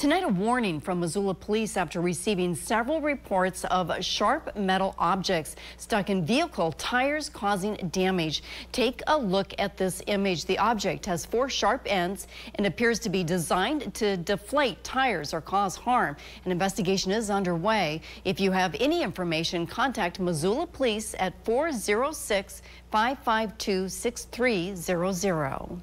Tonight, a warning from Missoula police after receiving several reports of sharp metal objects stuck in vehicle tires causing damage. Take a look at this image. The object has four sharp ends and appears to be designed to deflate tires or cause harm. An investigation is underway. If you have any information, contact Missoula Police at 406 552 6300.